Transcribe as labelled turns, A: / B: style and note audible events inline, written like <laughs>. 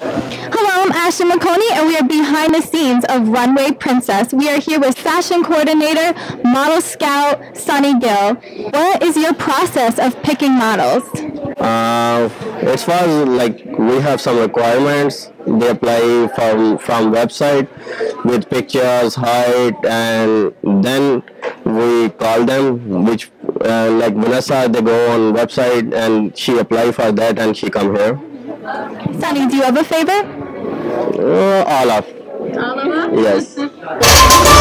A: Hello, I'm Ashton McConey, and we are behind the scenes of Runway Princess. We are here with fashion coordinator, model scout, Sunny Gill. What is your process of picking models?
B: Uh, as far as like we have some requirements, they apply from from website with pictures, height, and then we call them. Which uh, like Vanessa, they go on website and she apply for that and she come here.
A: Sunny, do you have a favorite?
B: Uh, all of
A: All of them?
B: yes. <laughs>